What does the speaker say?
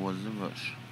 was the rush.